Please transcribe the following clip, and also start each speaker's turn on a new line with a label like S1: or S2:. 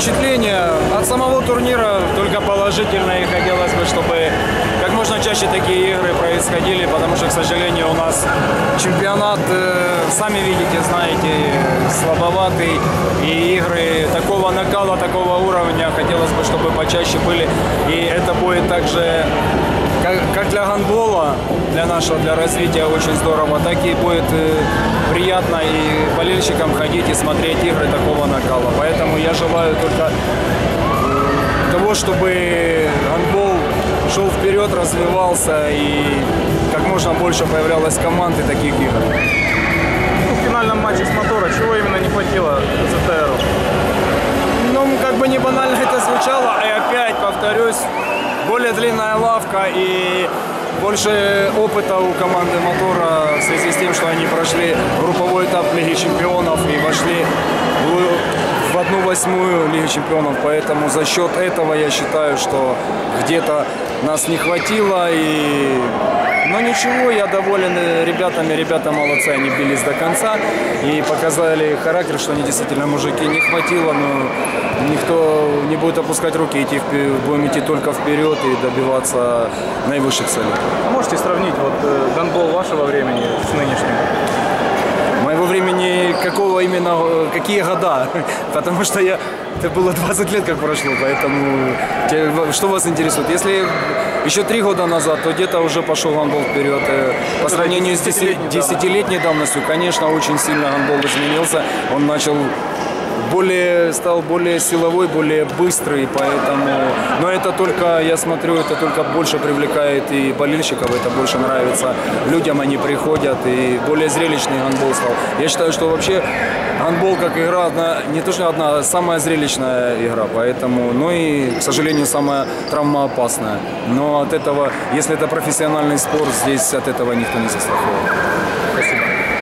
S1: Впечатление от самого турнира только положительное. И хотелось бы, чтобы как можно чаще такие игры происходили, потому что, к сожалению, у нас чемпионат, э, сами видите, знаете, слабоватый. И игры такого накала, такого уровня хотелось бы, чтобы почаще были. И это будет также как, как для гандбола, для нашего, для развития очень здорово, так и будет э, приятно и болельщикам ходить и смотреть игры такого накала. Поэтому я желаю только того, чтобы гандбол шел вперед, развивался и как можно больше появлялось команд и таких игр.
S2: Ну, в финальном матче с мотора, чего именно не хватило ЗТРу?
S1: Ну, как бы не банально это звучало, и опять повторюсь, более длинная лавка и больше опыта у команды «Мотора» в связи с тем, что они прошли групповой этап Лиги Чемпионов и вошли в, в одну восьмую Лиги Чемпионов. Поэтому за счет этого я считаю, что где-то нас не хватило. И... Но ничего, я доволен ребятами. Ребята молодцы, они бились до конца и показали характер, что они действительно мужики. Не хватило, но никто не будет опускать руки, идти вперед, будем идти только вперед и добиваться наивысших целей.
S2: А можете сравнить вот э, гандбол вашего времени с нынешним?
S1: Какого именно, э, какие года? Потому что я, это было 20 лет как прошло, поэтому те- что вас интересует? Если еще три года назад, то где-то уже пошел гандбол вперед. Э, По сравнению с 10 десятилетней давностью, конечно, очень сильно гандбол изменился. Он начал более стал более силовой, более быстрый, поэтому. Но это только, я смотрю, это только больше привлекает и болельщиков, это больше нравится людям, они приходят и более зрелищный гандбол стал. Я считаю, что вообще гандбол как игра одна, не то что одна, а самая зрелищная игра, поэтому, ну и, к сожалению, самая травмоопасная. Но от этого, если это профессиональный спорт, здесь от этого никто не застрахован.
S2: Спасибо.